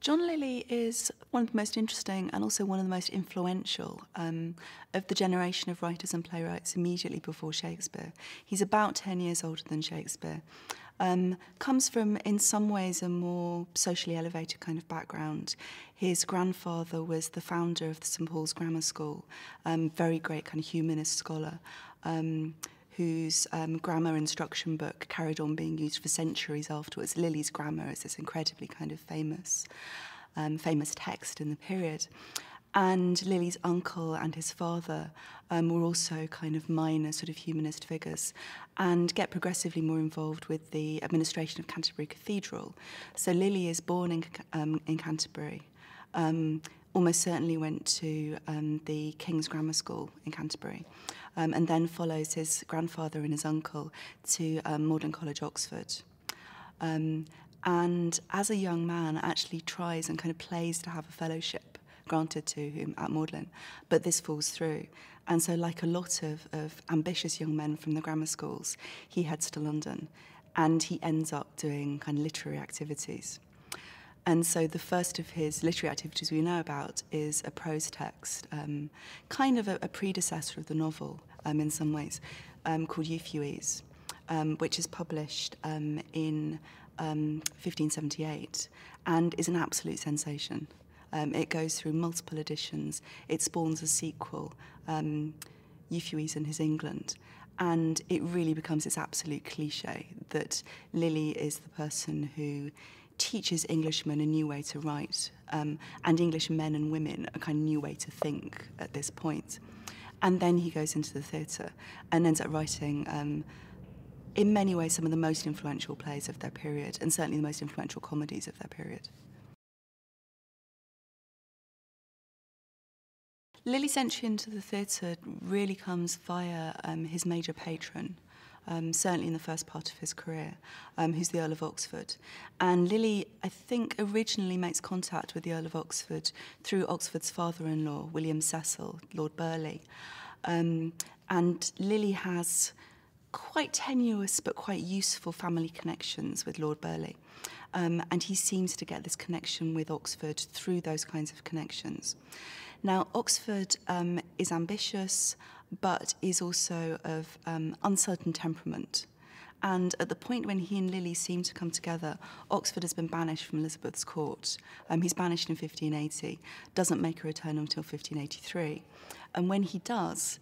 John Lilly is one of the most interesting and also one of the most influential um, of the generation of writers and playwrights immediately before Shakespeare. He's about 10 years older than Shakespeare. Um, comes from, in some ways, a more socially elevated kind of background. His grandfather was the founder of the St Paul's Grammar School, um, very great kind of humanist scholar. Um, whose um, grammar instruction book carried on being used for centuries afterwards. Lilly's Grammar is this incredibly kind of famous, um, famous text in the period. And Lily's uncle and his father um, were also kind of minor sort of humanist figures and get progressively more involved with the administration of Canterbury Cathedral. So Lily is born in, um, in Canterbury. Um, almost certainly went to um, the King's Grammar School in Canterbury um, and then follows his grandfather and his uncle to um, Magdalen College, Oxford. Um, and as a young man, actually tries and kind of plays to have a fellowship granted to him at Magdalen, but this falls through. And so, like a lot of, of ambitious young men from the grammar schools, he heads to London and he ends up doing kind of literary activities. And so the first of his literary activities we know about is a prose text, um, kind of a, a predecessor of the novel um, in some ways, um, called Euphues, um, which is published um, in um, 1578 and is an absolute sensation. Um, it goes through multiple editions. It spawns a sequel, um, Euphues and His England. And it really becomes this absolute cliche that Lily is the person who teaches Englishmen a new way to write, um, and English men and women a kind of new way to think at this point. And then he goes into the theatre and ends up writing, um, in many ways, some of the most influential plays of their period, and certainly the most influential comedies of their period. Lyly's entry into the theatre really comes via um, his major patron, um, certainly in the first part of his career, um, who's the Earl of Oxford. And Lyly, I think, originally makes contact with the Earl of Oxford through Oxford's father-in-law, William Cecil, Lord Burleigh. Um, and Lyly has quite tenuous but quite useful family connections with Lord Burleigh. Um, and he seems to get this connection with Oxford through those kinds of connections. Now, Oxford um, is ambitious, but is also of um, uncertain temperament. And at the point when he and Lyly seem to come together, Oxford has been banished from Elizabeth's court. Um, he's banished in 1580, doesn't make a return until 1583. And when he does,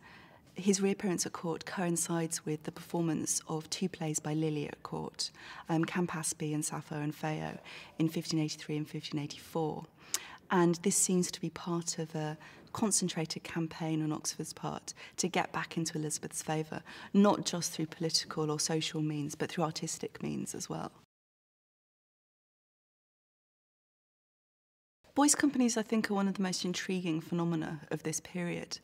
his reappearance at court coincides with the performance of two plays by Lyly at court, um, Campaspe and Sappho and Phao, in 1583 and 1584. And this seems to be part of a concentrated campaign on Oxford's part to get back into Elizabeth's favour, not just through political or social means, but through artistic means as well. Boys' companies, I think, are one of the most intriguing phenomena of this period.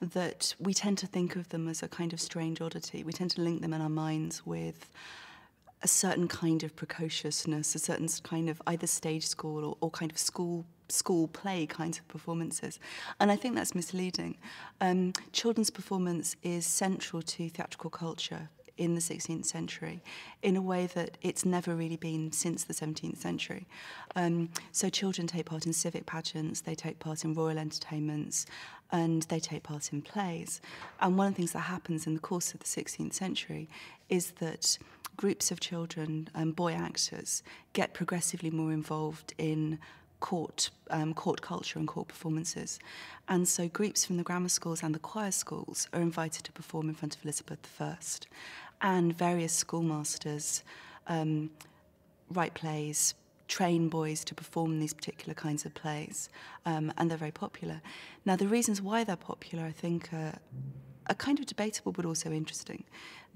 That we tend to think of them as a kind of strange oddity. We tend to link them in our minds with a certain kind of precociousness, a certain kind of either stage school or, or kind of school school play kinds of performances. And I think that's misleading. Um, children's performance is central to theatrical culture in the 16th century in a way that it's never really been since the 17th century. Um, so children take part in civic pageants, they take part in royal entertainments, and they take part in plays. And one of the things that happens in the course of the 16th century is that groups of children and um, boy actors get progressively more involved in court um, court culture and court performances. And so groups from the grammar schools and the choir schools are invited to perform in front of Elizabeth I. And various schoolmasters um, write plays, train boys to perform these particular kinds of plays. Um, and they're very popular. Now, the reasons why they're popular, I think, are, are kind of debatable but also interesting.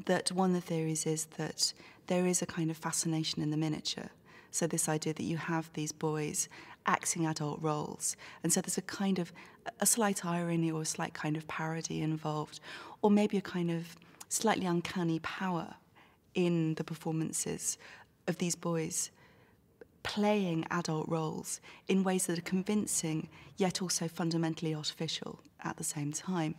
That one of the theories is that there is a kind of fascination in the miniature. So this idea that you have these boys acting adult roles. And so there's a kind of a slight irony or a slight kind of parody involved, or maybe a kind of slightly uncanny power in the performances of these boys playing adult roles in ways that are convincing yet also fundamentally artificial at the same time.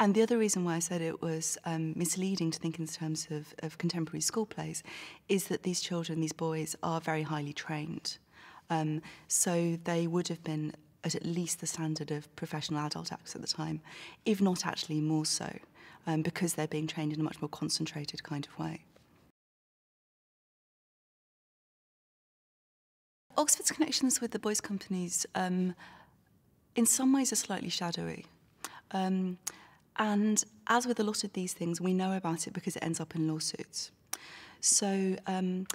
And the other reason why I said it was um, misleading to think in terms of, of contemporary school plays is that these children, these boys, are very highly trained. Um, so they would have been at at least the standard of professional adult acts at the time, if not actually more so, um, because they're being trained in a much more concentrated kind of way. Oxford's connections with the boys' companies, um, in some ways, are slightly shadowy. Um, and as with a lot of these things, we know about it because it ends up in lawsuits. So um,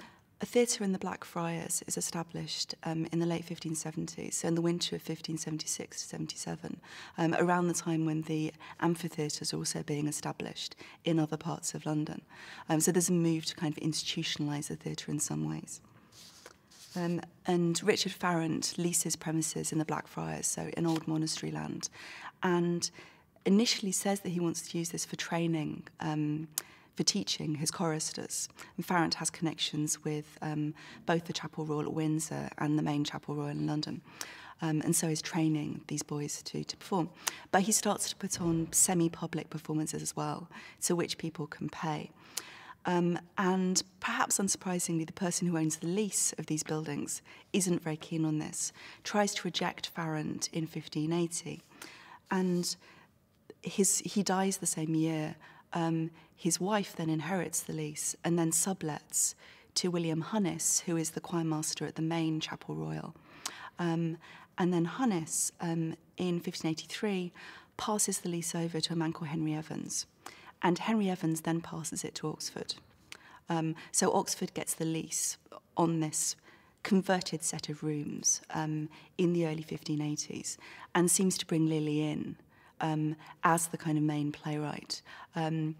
a theatre in the Blackfriars is established um, in the late 1570s, so in the winter of 1576 to 77, um, around the time when the amphitheatres are also being established in other parts of London. Um, so there's a move to kind of institutionalise the theatre in some ways. Um, and Richard Farrant leases premises in the Blackfriars, so in old monastery land, and initially says that he wants to use this for training, um, for teaching his choristers. And Farrant has connections with um, both the Chapel Royal at Windsor and the main Chapel Royal in London. Um, and so is training these boys to, to perform. But he starts to put on semi-public performances as well, to which people can pay. Um, and perhaps unsurprisingly, the person who owns the lease of these buildings isn't very keen on this, tries to eject Farrant in 1580. And his, he dies the same year. Um, his wife then inherits the lease and then sublets to William Hunnis, who is the choir master at the main Chapel Royal. Um, and then Hunnis, um, in 1583, passes the lease over to a man called Henry Evans. And Henry Evans then passes it to Oxford. Um, so Oxford gets the lease on this converted set of rooms um, in the early 1580s and seems to bring Lyly in um, as the kind of main playwright. Um,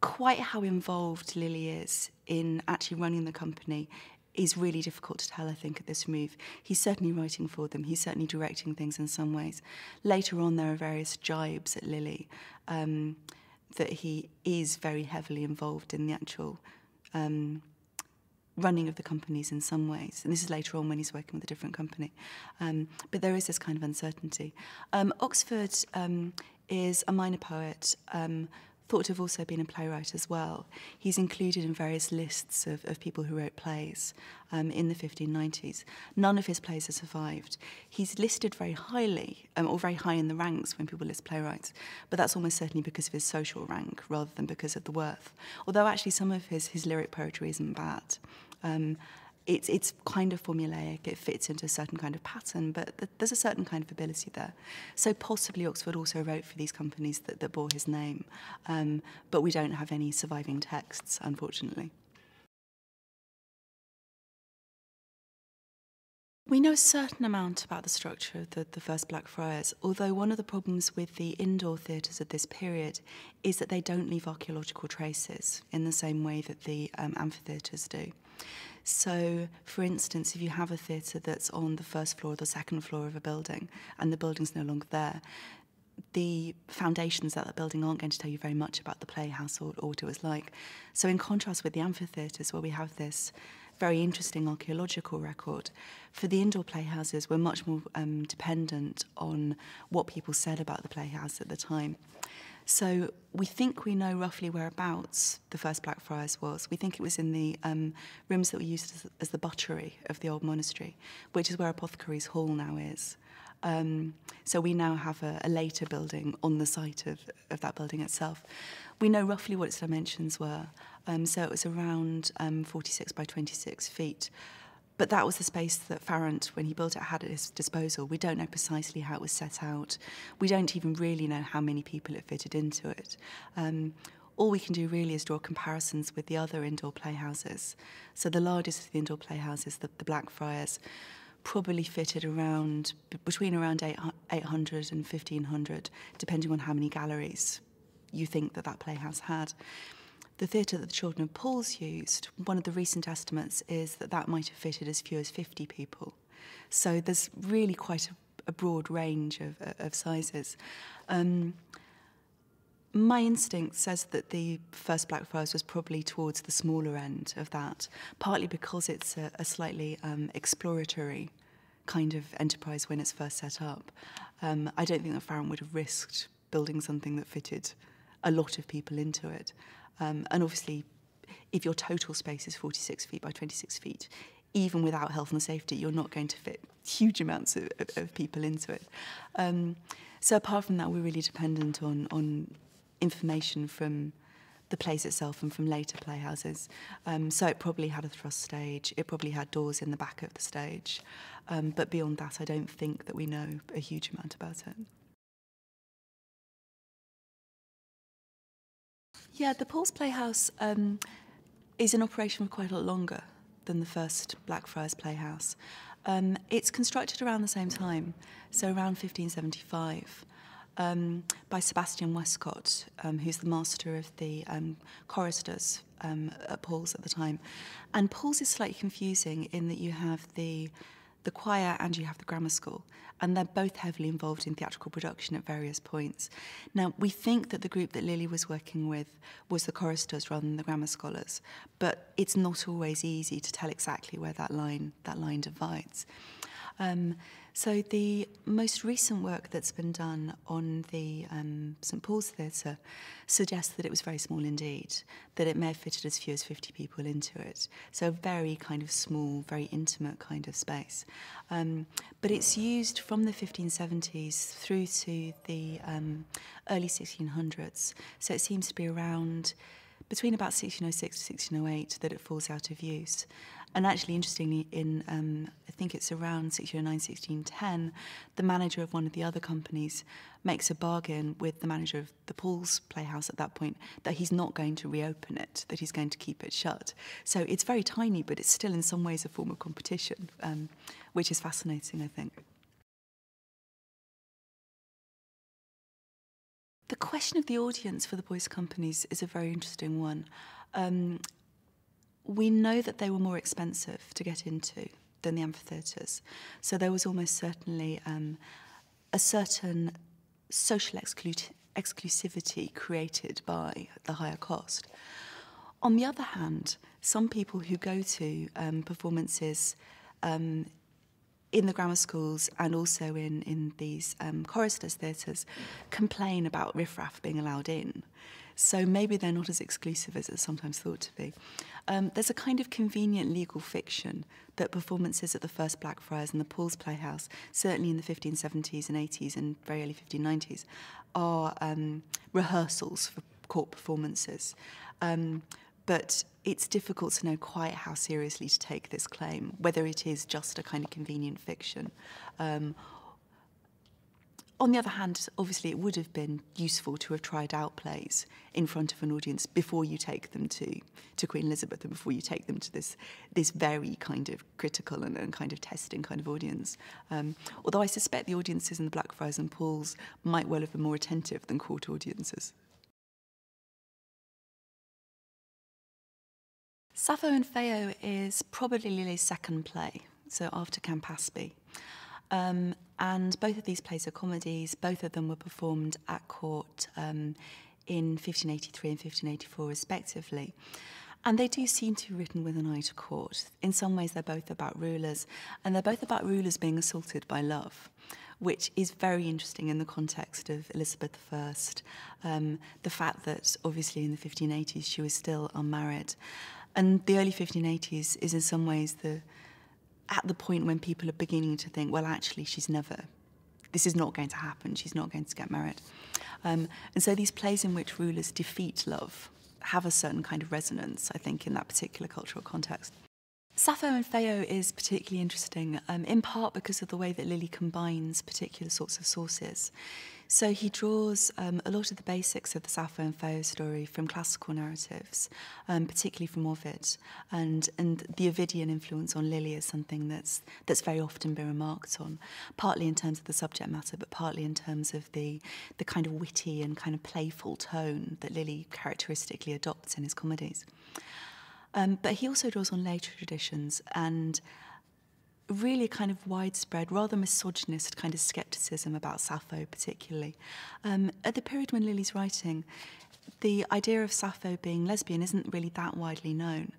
quite how involved Lyly is in actually running the company is really difficult to tell, I think, at this move. He's certainly writing for them. He's certainly directing things in some ways. Later on, there are various jibes at Lyly um, that he is very heavily involved in the actual um, running of the companies in some ways. And this is later on when he's working with a different company. Um, but there is this kind of uncertainty. Um, Oxford um, is a minor poet um, thought to have also been a playwright as well. He's included in various lists of, of people who wrote plays um, in the 1590s. None of his plays have survived. He's listed very highly, um, or very high in the ranks when people list playwrights, but that's almost certainly because of his social rank rather than because of the worth. Although actually some of his, his lyric poetry isn't bad. Um, it's, it's kind of formulaic, it fits into a certain kind of pattern, but th there's a certain kind of ability there. So possibly Oxford also wrote for these companies that, that bore his name, um, but we don't have any surviving texts, unfortunately. We know a certain amount about the structure of the, the first Blackfriars, although one of the problems with the indoor theatres of this period is that they don't leave archaeological traces in the same way that the um, amphitheatres do. So, for instance, if you have a theatre that's on the first floor or the second floor of a building and the building's no longer there, the foundations of that building aren't going to tell you very much about the playhouse or, or what it was like. So, in contrast with the amphitheatres, where we have this very interesting archaeological record, for the indoor playhouses, we're much more um, dependent on what people said about the playhouse at the time. So we think we know roughly whereabouts the first Blackfriars was. We think it was in the um, rooms that were used as, as the buttery of the old monastery, which is where Apothecaries Hall now is. Um, so we now have a, a later building on the site of, of that building itself. We know roughly what its dimensions were. Um, so it was around um, 46 by 26 feet but that was the space that Farrant, when he built it, had at his disposal. We don't know precisely how it was set out. We don't even really know how many people it fitted into it. Um, all we can do really is draw comparisons with the other indoor playhouses. So the largest of the indoor playhouses, the, the Blackfriars, probably fitted around between around 800 and 1500, depending on how many galleries you think that that playhouse had. The theatre that the Children of Paul's used, one of the recent estimates is that that might have fitted as few as 50 people. So there's really quite a, a broad range of, of sizes. Um, my instinct says that the first Blackfriars was probably towards the smaller end of that, partly because it's a, a slightly um, exploratory kind of enterprise when it's first set up. Um, I don't think that Farrant would have risked building something that fitted a lot of people into it. Um, and obviously, if your total space is 46 feet by 26 feet, even without health and safety, you're not going to fit huge amounts of, of, of people into it. Um, so apart from that, we're really dependent on, on information from the place itself and from later playhouses. Um, so it probably had a thrust stage, it probably had doors in the back of the stage. Um, but beyond that, I don't think that we know a huge amount about it. Yeah, the Paul's Playhouse um, is in operation for quite a lot longer than the first Blackfriars Playhouse. Um, it's constructed around the same time, so around 1575, um, by Sebastian Westcott, um, who's the master of the um, choristers um, at Paul's at the time. And Paul's is slightly confusing in that you have the the choir and you have the grammar school, and they're both heavily involved in theatrical production at various points. Now, we think that the group that Lyly was working with was the choristers rather than the grammar scholars, but it's not always easy to tell exactly where that line that line divides. Um, so the most recent work that's been done on the um, St Paul's Theatre suggests that it was very small indeed, that it may have fitted as few as 50 people into it. So very kind of small, very intimate kind of space. Um, but it's used from the 1570s through to the um, early 1600s. So it seems to be around between about 1606 to 1608 that it falls out of use. And actually, interestingly, in um, I think it's around 1609, 1610, the manager of one of the other companies makes a bargain with the manager of the Paul's Playhouse at that point that he's not going to reopen it, that he's going to keep it shut. So it's very tiny, but it's still in some ways a form of competition, um, which is fascinating, I think. The question of the audience for the boys' companies is a very interesting one. Um, we know that they were more expensive to get into than the amphitheatres. So there was almost certainly um, a certain social exclu exclusivity created by the higher cost. On the other hand, some people who go to um, performances um, in the grammar schools and also in, in these um, choristers' theatres complain about riffraff being allowed in. So maybe they're not as exclusive as it's sometimes thought to be. Um, there's a kind of convenient legal fiction that performances at the first Blackfriars and the Paul's Playhouse, certainly in the 1570s and 80s and very early 1590s, are um, rehearsals for court performances. Um, but it's difficult to know quite how seriously to take this claim, whether it is just a kind of convenient fiction um, on the other hand, obviously, it would have been useful to have tried out plays in front of an audience before you take them to, to Queen Elizabeth and before you take them to this, this very kind of critical and, and kind of testing kind of audience. Um, although I suspect the audiences in the Blackfriars and Pauls might well have been more attentive than court audiences. Sappho and Phao is probably Lyly's second play, so after Campaspe. Um, and both of these plays are comedies. Both of them were performed at court um, in 1583 and 1584, respectively. And they do seem to be written with an eye to court. In some ways, they're both about rulers, and they're both about rulers being assaulted by love, which is very interesting in the context of Elizabeth I. Um, the fact that, obviously, in the 1580s, she was still unmarried. And the early 1580s is, in some ways, the at the point when people are beginning to think, well, actually, she's never, this is not going to happen, she's not going to get married. Um, and so these plays in which rulers defeat love have a certain kind of resonance, I think, in that particular cultural context. Sappho and Feo is particularly interesting, um, in part because of the way that Lily combines particular sorts of sources. So he draws um, a lot of the basics of the Sappho and Feo story from classical narratives, um, particularly from Ovid, and and the Ovidian influence on Lily is something that's that's very often been remarked on, partly in terms of the subject matter, but partly in terms of the the kind of witty and kind of playful tone that Lily characteristically adopts in his comedies. Um, but he also draws on later traditions and really kind of widespread, rather misogynist kind of skepticism about Sappho, particularly. Um, at the period when Lyly's writing, the idea of Sappho being lesbian isn't really that widely known.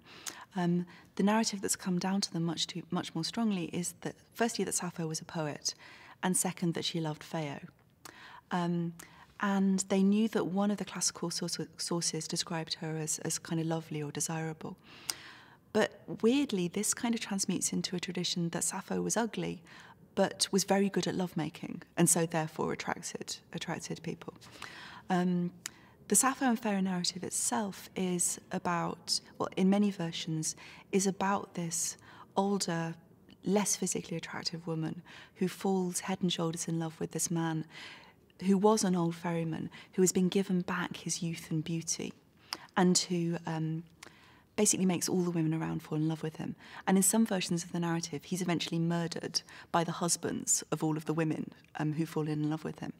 Um, the narrative that's come down to them much too, much more strongly is that, firstly, that Sappho was a poet, and second, that she loved Phao. Um, and they knew that one of the classical sources described her as, as kind of lovely or desirable. But weirdly, this kind of transmutes into a tradition that Sappho was ugly, but was very good at lovemaking, and so therefore attracted attracted people. Um, the Sappho and Phao narrative itself is about, well, in many versions, is about this older, less physically attractive woman who falls head and shoulders in love with this man who was an old ferryman who has been given back his youth and beauty and who um, basically makes all the women around fall in love with him. And in some versions of the narrative, he's eventually murdered by the husbands of all of the women um, who fall in love with him.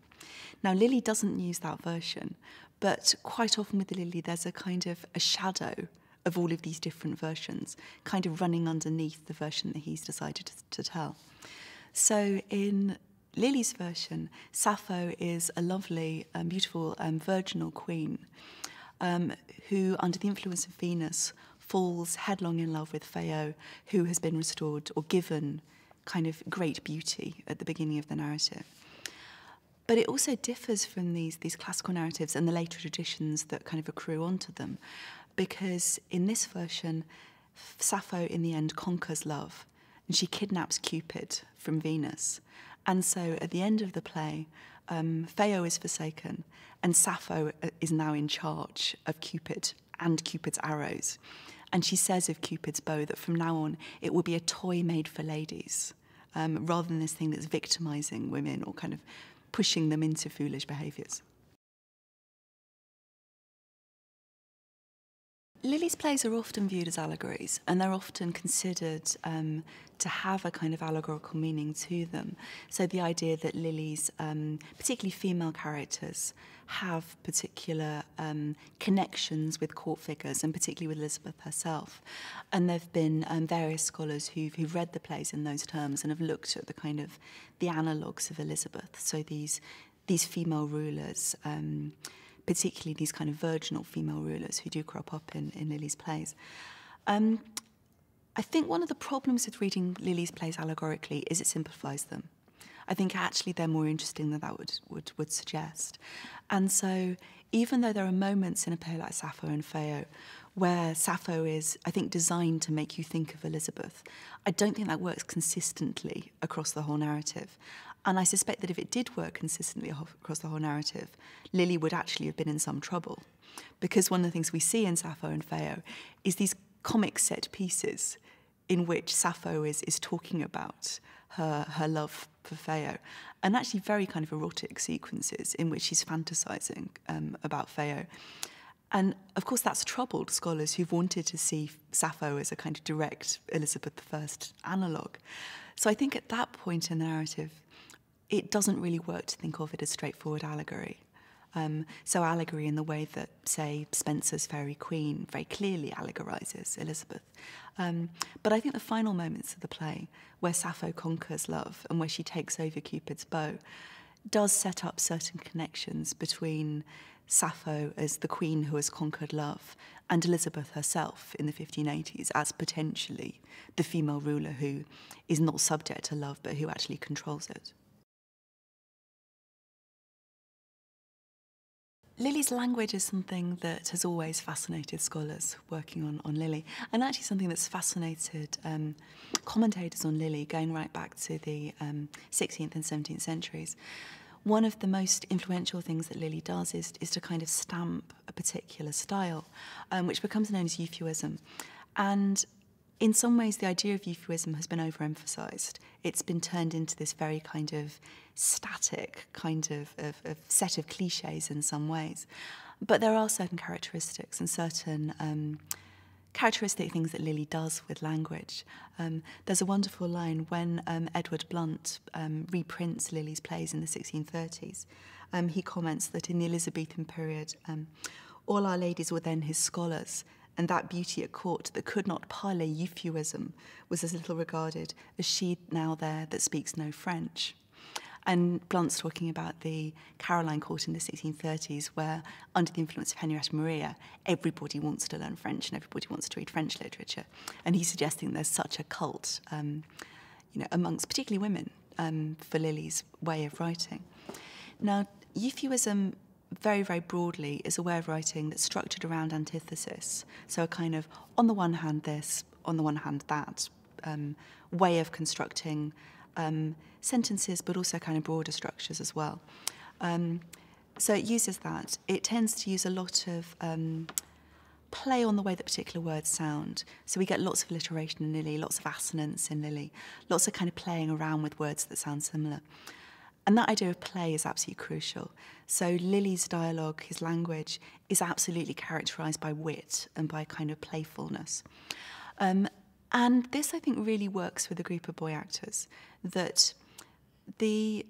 Now, Lyly doesn't use that version, but quite often with Lyly, there's a kind of a shadow of all of these different versions, kind of running underneath the version that he's decided to, to tell. So in Lyly's version, Sappho is a lovely, um, beautiful, um, virginal queen um, who, under the influence of Venus, falls headlong in love with Phao, who has been restored or given kind of great beauty at the beginning of the narrative. But it also differs from these, these classical narratives and the later traditions that kind of accrue onto them, because in this version, Sappho in the end conquers love and she kidnaps Cupid from Venus. And so at the end of the play, um, is forsaken, and Sappho uh, is now in charge of Cupid and Cupid's arrows. And she says of Cupid's bow that from now on it will be a toy made for ladies, um, rather than this thing that's victimizing women or kind of pushing them into foolish behaviors. Lyly's plays are often viewed as allegories, and they're often considered um, to have a kind of allegorical meaning to them. So the idea that Lyly's, um, particularly female characters, have particular um, connections with court figures, and particularly with Elizabeth herself. And there have been um, various scholars who've, who've read the plays in those terms and have looked at the kind of the analogues of Elizabeth. So these these female rulers. Particularly these kind of virginal female rulers who do crop up in, in Lyly's plays. Um, I think one of the problems with reading Lyly's plays allegorically is it simplifies them. I think actually they're more interesting than that would, would, would suggest. And so, even though there are moments in a play like Sappho and Phao where Sappho is, I think, designed to make you think of Elizabeth, I don't think that works consistently across the whole narrative. And I suspect that if it did work consistently across the whole narrative, Lyly would actually have been in some trouble. Because one of the things we see in Sappho and Phao is these comic set pieces in which Sappho is, is talking about her, her love for Phao, and actually very kind of erotic sequences in which she's fantasizing um, about Phao. And of course, that's troubled scholars who've wanted to see Sappho as a kind of direct Elizabeth I analogue. So I think at that point in the narrative, it doesn't really work to think of it as straightforward allegory. Um, so allegory in the way that, say, Spenser's Faerie Queene very clearly allegorizes Elizabeth. Um, but I think the final moments of the play, where Sappho conquers love and where she takes over Cupid's bow, does set up certain connections between Sappho as the queen who has conquered love and Elizabeth herself in the 1580s as potentially the female ruler who is not subject to love but who actually controls it. Lily's language is something that has always fascinated scholars working on, on Lily, and actually something that's fascinated um, commentators on Lily going right back to the um, 16th and 17th centuries. One of the most influential things that Lily does is, is to kind of stamp a particular style, um, which becomes known as euphuism. And in some ways, the idea of euphuism has been overemphasized. It's been turned into this very kind of static kind of, of, of set of cliches in some ways. But there are certain characteristics and certain um, characteristic things that Lyly does with language. Um, there's a wonderful line when um, Edward Blount um, reprints Lyly's plays in the 1630s. Um, he comments that in the Elizabethan period, um, all our ladies were then his scholars, and that beauty at court that could not parley euphuism was as little regarded as she now there that speaks no French. And Blount's talking about the Caroline court in the 1630s, where, under the influence of Henrietta Maria, everybody wants to learn French and everybody wants to read French literature. And he's suggesting there's such a cult, um, you know, amongst particularly women um, for Lyly's way of writing. Now, euphuism very, very broadly is a way of writing that's structured around antithesis. So a kind of, on the one hand, this, on the one hand, that um, way of constructing um, sentences, but also kind of broader structures as well. Um, so it uses that. It tends to use a lot of um, play on the way that particular words sound. So we get lots of alliteration in Lily, lots of assonance in Lily, lots of kind of playing around with words that sound similar. And that idea of play is absolutely crucial. So Lyly's dialogue, his language, is absolutely characterised by wit and by kind of playfulness. Um, and this, I think, really works with a group of boy actors. That the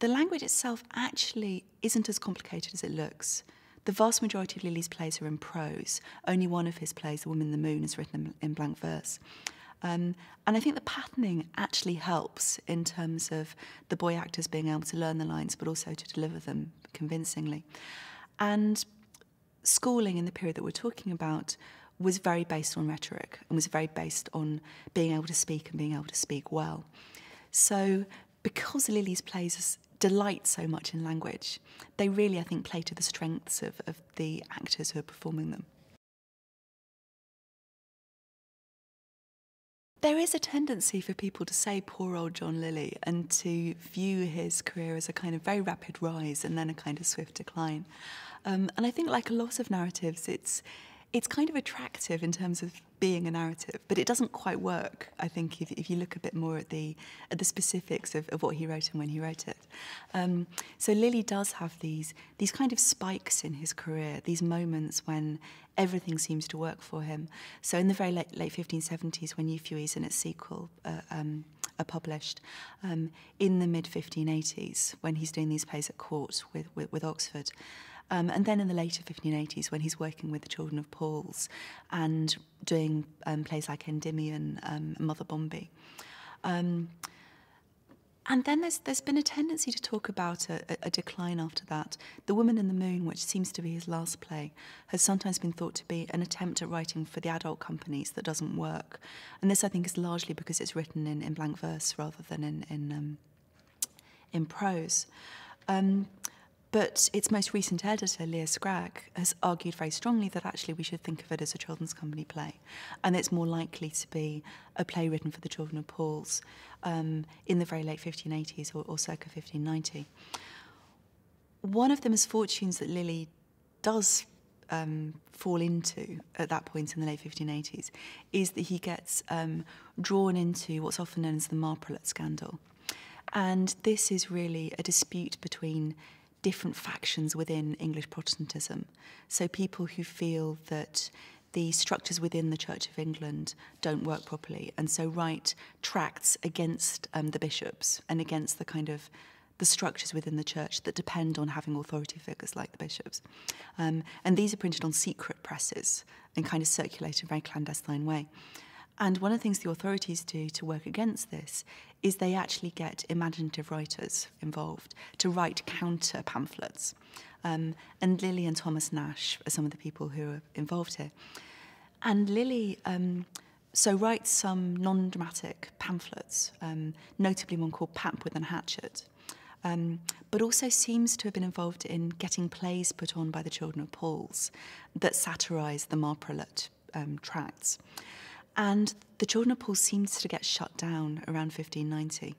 the language itself actually isn't as complicated as it looks. The vast majority of Lyly's plays are in prose. Only one of his plays, The Woman in the Moon, is written in blank verse. Um, and I think the patterning actually helps in terms of the boy actors being able to learn the lines, but also to deliver them convincingly. And schooling in the period that we're talking about was very based on rhetoric and was very based on being able to speak and being able to speak well. So, because Lyly's plays delight so much in language, they really, I think, play to the strengths of, of the actors who are performing them. There is a tendency for people to say poor old John Lyly and to view his career as a kind of very rapid rise and then a kind of swift decline. Um, and I think, like a lot of narratives, it's it's kind of attractive in terms of being a narrative, but it doesn't quite work. I think if, if you look a bit more at the at the specifics of, of what he wrote and when he wrote it. Um, so Lyly does have these these kind of spikes in his career, these moments when everything seems to work for him. So in the very late late 1570s, when Euphues and its sequel. Uh, um, are published um, in the mid 1580s when he's doing these plays at court with, with, with Oxford. Um, and then in the later 1580s, when he's working with the children of Paul's and doing um, plays like Endymion um, Mother Bombie. Um, and then there's, there's been a tendency to talk about a, a, decline after that. The Woman in the Moon, which seems to be his last play, has sometimes been thought to be an attempt at writing for the adult companies that doesn't work. And this, I think, is largely because it's written in, in blank verse rather than in, in, um, in prose. Um, but its most recent editor, Leah Scragg, has argued very strongly that actually we should think of it as a children's company play, and it's more likely to be a play written for the children of Paul's um, in the very late 1580s or, or circa 1590. One of the misfortunes that Lyly does um, fall into at that point in the late 1580s is that he gets um, drawn into what's often known as the Marprelate scandal. And this is really a dispute between different factions within English Protestantism. So people who feel that the structures within the Church of England don't work properly, and so write tracts against um, the bishops and against the kind of the structures within the church that depend on having authority figures like the bishops. Um, and these are printed on secret presses and kind of circulated in a very clandestine way. And one of the things the authorities do to work against this is they actually get imaginative writers involved to write counter pamphlets. Um, and Lily and Thomas Nash are some of the people who are involved here. And Lily um, so writes some non-dramatic pamphlets, um, notably one called Pamp with an Hatchet, um, but also seems to have been involved in getting plays put on by the Children of Paul's that satirise the Marprelate um, tracts. And the Children of Paul seems to get shut down around 1590.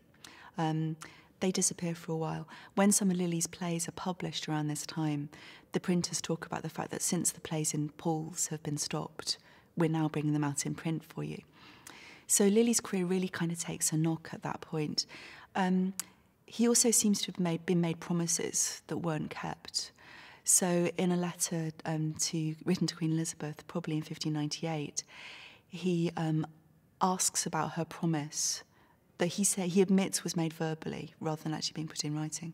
Um, they disappear for a while. When some of Lyly's plays are published around this time, the printers talk about the fact that since the plays in Paul's have been stopped, we're now bringing them out in print for you. So Lyly's career really kind of takes a knock at that point. Um, he also seems to have made, been made promises that weren't kept. So in a letter um, to written to Queen Elizabeth, probably in 1598, he um, asks about her promise that he say he admits was made verbally rather than actually being put in writing,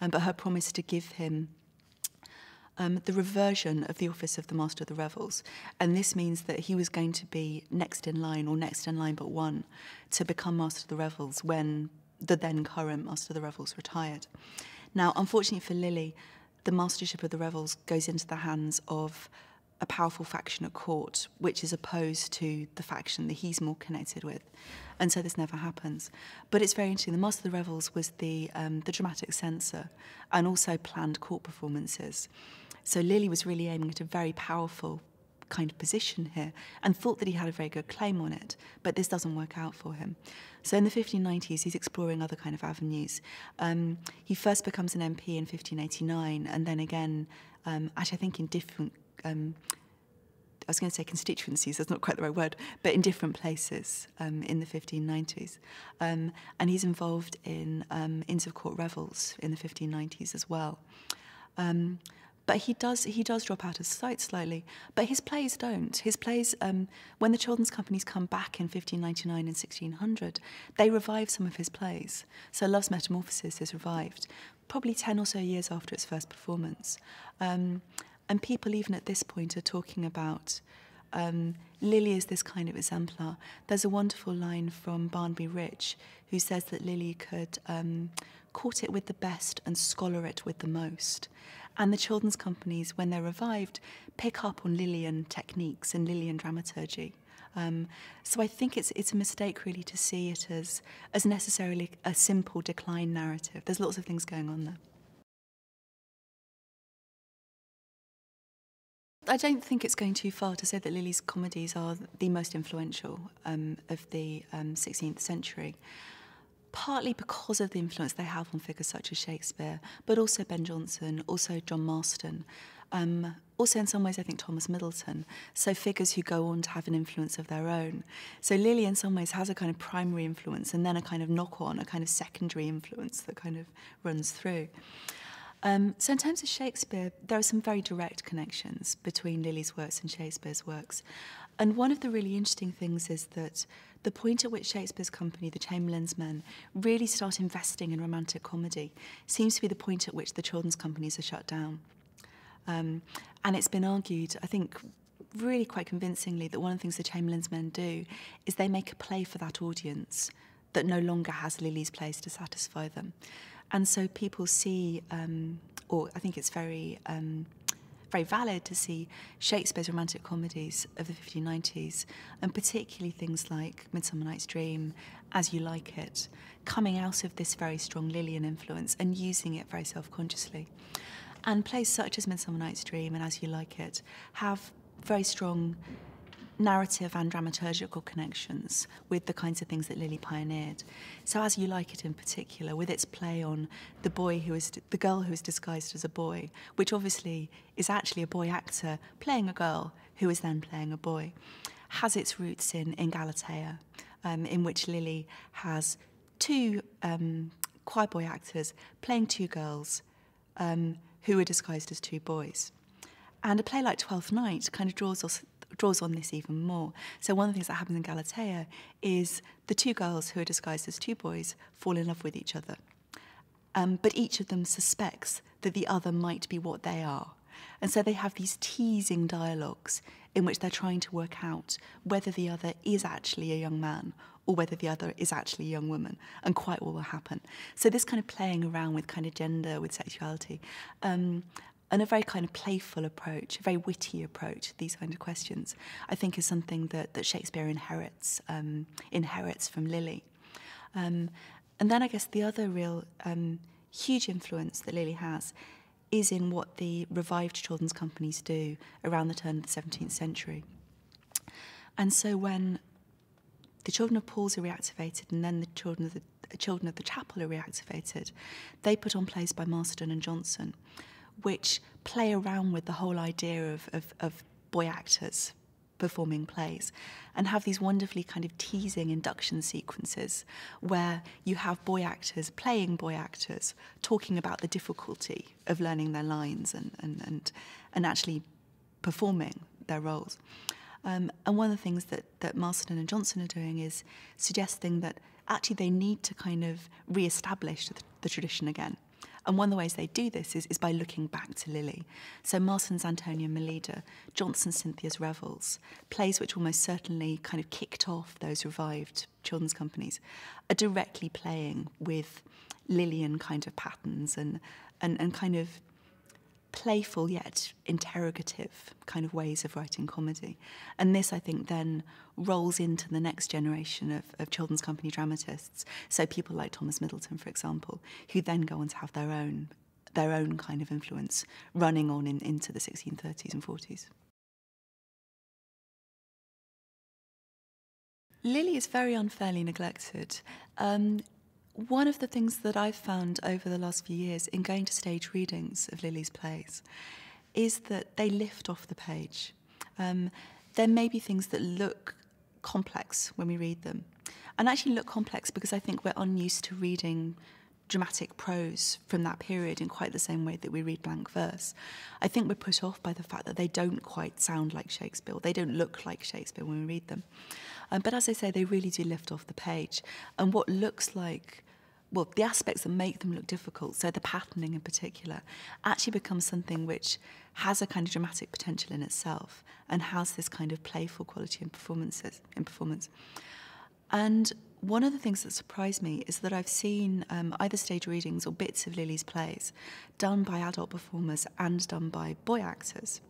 um, but her promise to give him um, the reversion of the office of the Master of the Revels. And this means that he was going to be next in line, or next in line but one, to become Master of the Revels when the then current Master of the Revels retired. Now, unfortunately for Lyly, the Mastership of the Revels goes into the hands of a powerful faction at court, which is opposed to the faction that he's more connected with. And so this never happens. But it's very interesting. The Master of the Revels was the, um, the dramatic censor and also planned court performances. So Lyly was really aiming at a very powerful kind of position here and thought that he had a very good claim on it, but this doesn't work out for him. So in the 1590s, he's exploring other kind of avenues. Um, he first becomes an MP in 1589, and then again, um, actually, I think in different. Um, I was going to say constituencies, that's not quite the right word, but in different places um, in the 1590s. Um, and he's involved in um, Inns of Court revels in the 1590s as well. Um, but he does he does drop out of sight slightly. But his plays don't. His plays, um, when the children's companies come back in 1599 and 1600, they revive some of his plays. So Love's Metamorphosis is revived, probably 10 or so years after its first performance. And people, even at this point, are talking about um, Lyly is this kind of exemplar. There's a wonderful line from Barnaby Rich who says that Lyly could um, court it with the best and scholar it with the most. And the children's companies, when they're revived, pick up on Lylian techniques and Lylian dramaturgy. Um, so I think it's it's a mistake really to see it as as necessarily a simple decline narrative. There's lots of things going on there. I don't think it's going too far to say that Lyly's comedies are the most influential um, of the um, 16th century partly because of the influence they have on figures such as Shakespeare, but also Ben Jonson, also John Marston, um, also in some ways I think Thomas Middleton, so figures who go on to have an influence of their own. So Lyly in some ways has a kind of primary influence and then a kind of knock-on, a kind of secondary influence that kind of runs through. Um, so in terms of Shakespeare, there are some very direct connections between Lyly's works and Shakespeare's works. And one of the really interesting things is that the point at which Shakespeare's company, the Chamberlain's Men, really start investing in romantic comedy seems to be the point at which the children's companies are shut down. Um, and it's been argued, I think, really quite convincingly, that one of the things the Chamberlain's Men do is they make a play for that audience that no longer has Lyly's plays to satisfy them. And so people see, um, or I think it's very. Um, very valid to see Shakespeare's romantic comedies of the 1590s, and particularly things like Midsummer Night's Dream, As You Like It, coming out of this very strong Lylian influence and using it very self consciously. And plays such as Midsummer Night's Dream and As You Like It have very strong narrative and dramaturgical connections with the kinds of things that Lyly pioneered. So, as you like it in particular, with its play on the boy who is the girl who is disguised as a boy, which obviously is actually a boy actor playing a girl who is then playing a boy, has its roots in in Galatea, um, in which Lyly has two um, choir boy actors playing two girls um, who are disguised as two boys. And a play like Twelfth Night kind of draws us draws on this even more. So one of the things that happens in Galatea is the two girls who are disguised as two boys fall in love with each other. Um, but each of them suspects that the other might be what they are. And so they have these teasing dialogues in which they're trying to work out whether the other is actually a young man or whether the other is actually a young woman and quite what will happen. So this kind of playing around with kind of gender, with sexuality, um, and a very kind of playful approach, a very witty approach to these kind of questions, I think is something that, that Shakespeare inherits, um, inherits from Lyly. Um, and then I guess the other real um, huge influence that Lily has is in what the revived children's companies do around the turn of the 17th century. And so when the children of Paul's are reactivated and then the children of the, the children of the chapel are reactivated, they put on plays by Marston and Jonson which play around with the whole idea of, of, of boy actors performing plays and have these wonderfully kind of teasing induction sequences where you have boy actors playing boy actors talking about the difficulty of learning their lines and, and, and, and actually performing their roles. Um, and one of the things that, that Marston and Jonson are doing is suggesting that actually they need to kind of re-establish the, the tradition again. And one of the ways they do this is, is by looking back to Lyly. So Marston's Antonio Mellida, Jonson's Cynthia's Revels, plays which almost certainly kind of kicked off those revived children's companies, are directly playing with Lylian kind of patterns and, and, and kind of playful yet interrogative kind of ways of writing comedy. And this, I think, then rolls into the next generation of, of children's company dramatists. So people like Thomas Middleton, for example, who then go on to have their own their own kind of influence running on in, into the 1630s and 40s. Lyly is very unfairly neglected. Um, one of the things that I've found over the last few years in going to stage readings of Lyly's plays is that they lift off the page. Um, there may be things that look complex when we read them, and actually look complex because I think we're unused to reading dramatic prose from that period in quite the same way that we read blank verse. I think we're put off by the fact that they don't quite sound like Shakespeare, they don't look like Shakespeare when we read them. Um, but as I say, they really do lift off the page. And what looks like well, the aspects that make them look difficult, so the patterning in particular, actually becomes something which has a kind of dramatic potential in itself and has this kind of playful quality in performances in performance. And one of the things that surprised me is that I've seen um, either stage readings or bits of Lyly's plays done by adult performers and done by boy actors.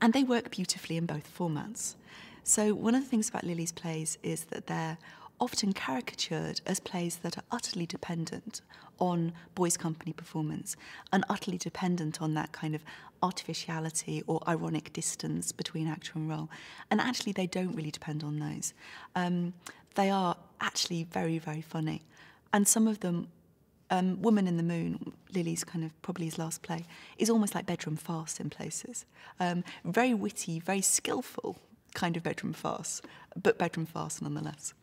And they work beautifully in both formats. So, one of the things about Lyly's plays is that they're often caricatured as plays that are utterly dependent on boys' company performance and utterly dependent on that kind of artificiality or ironic distance between actor and role. And actually, they don't really depend on those. Um, they are actually very, very funny. And some of them, um, Woman in the Moon, Lyly's kind of probably his last play, is almost like bedroom farce in places. Um, very witty, very skillful kind of bedroom farce, but bedroom farce nonetheless.